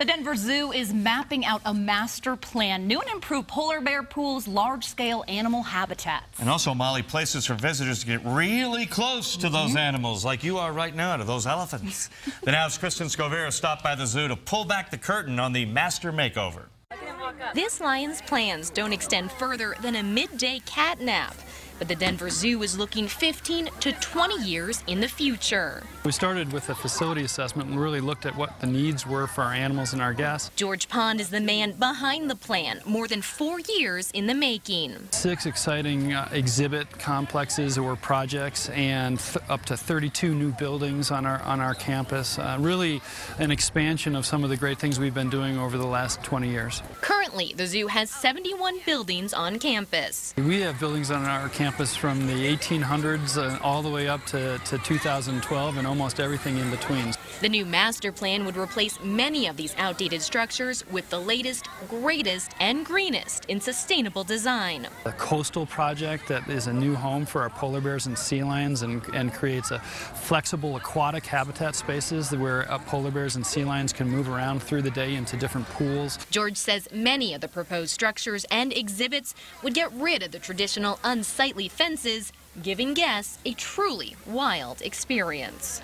The Denver Zoo is mapping out a master plan, new and improved polar bear pools, large-scale animal habitats. And also, Molly, places for visitors to get really close to those mm-hmm. animals, like you are right now to those elephants. the Now's Kristen Scovera stopped by the zoo to pull back the curtain on the master makeover. This lion's plans don't extend further than a midday cat nap. But the Denver Zoo is looking 15 to 20 years in the future. We started with a facility assessment and really looked at what the needs were for our animals and our guests. George Pond is the man behind the plan, more than four years in the making. Six exciting uh, exhibit complexes or projects and up to 32 new buildings on our, on our campus. Uh, really an expansion of some of the great things we've been doing over the last 20 years. Currently, the zoo has 71 buildings on campus. We have buildings on our campus campus from the 1800s uh, all the way up to, to 2012 and almost everything in between. The new master plan would replace many of these outdated structures with the latest, greatest, and greenest in sustainable design. The coastal project that is a new home for our polar bears and sea lions and, and creates a flexible aquatic habitat spaces where uh, polar bears and sea lions can move around through the day into different pools. George says many of the proposed structures and exhibits would get rid of the traditional unsightly fences, giving guests a truly wild experience.